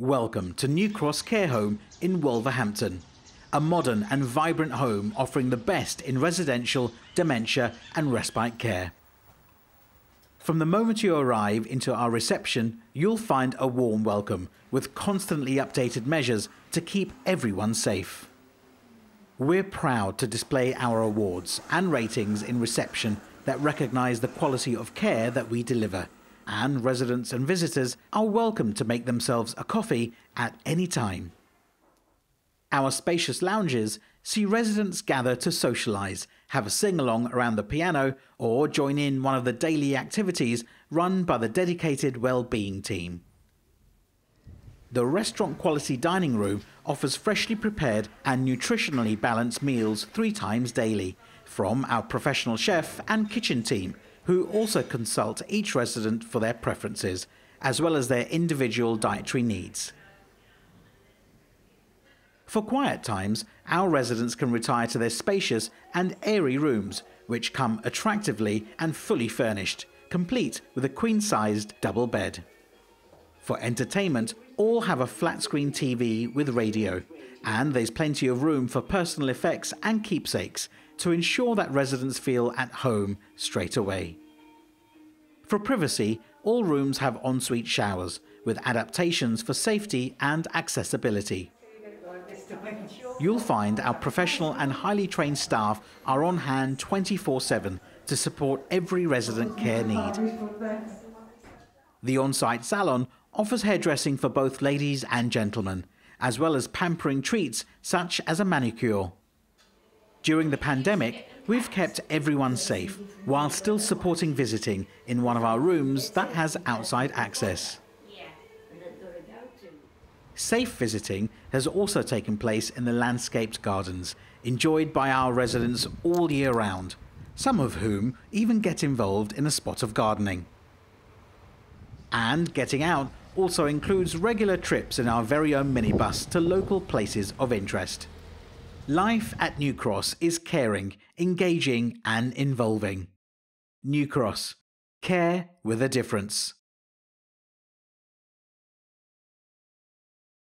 Welcome to New Cross Care Home in Wolverhampton, a modern and vibrant home offering the best in residential, dementia and respite care. From the moment you arrive into our reception, you'll find a warm welcome with constantly updated measures to keep everyone safe. We're proud to display our awards and ratings in reception that recognise the quality of care that we deliver and residents and visitors are welcome to make themselves a coffee at any time. Our spacious lounges see residents gather to socialise, have a sing along around the piano, or join in one of the daily activities run by the dedicated well-being team. The restaurant quality dining room offers freshly prepared and nutritionally balanced meals three times daily from our professional chef and kitchen team who also consult each resident for their preferences, as well as their individual dietary needs. For quiet times, our residents can retire to their spacious and airy rooms, which come attractively and fully furnished, complete with a queen-sized double bed. For entertainment, all have a flat-screen TV with radio, and there's plenty of room for personal effects and keepsakes to ensure that residents feel at home straight away. For privacy, all rooms have ensuite showers with adaptations for safety and accessibility. You'll find our professional and highly trained staff are on hand 24-7 to support every resident care need. The on-site salon offers hairdressing for both ladies and gentlemen, as well as pampering treats such as a manicure. During the pandemic, we've kept everyone safe while still supporting visiting in one of our rooms that has outside access. Safe visiting has also taken place in the landscaped gardens, enjoyed by our residents all year round, some of whom even get involved in a spot of gardening. And getting out also includes regular trips in our very own minibus to local places of interest. Life at New Cross is caring, engaging, and involving. New Cross. Care with a difference.